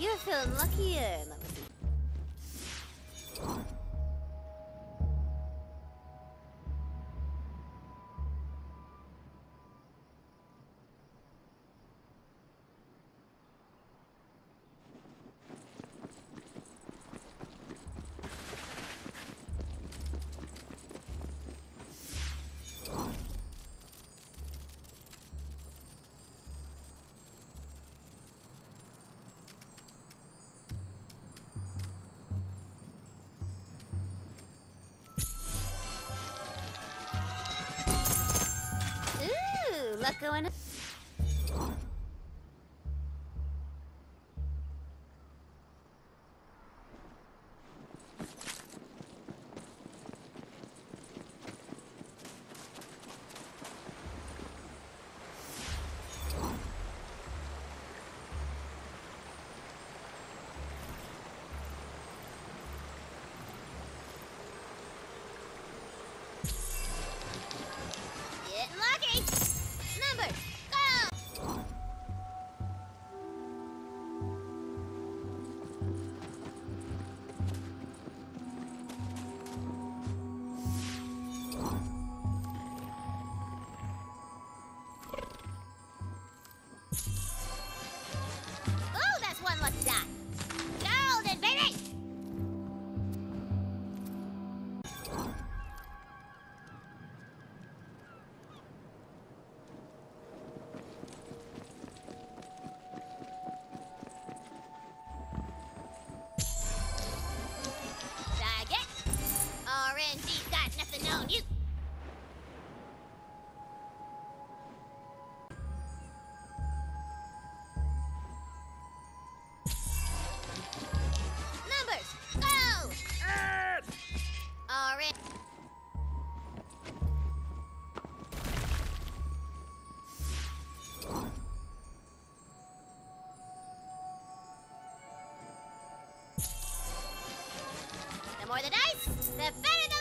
You're feeling luckier. Let me luck going. More the dice, the better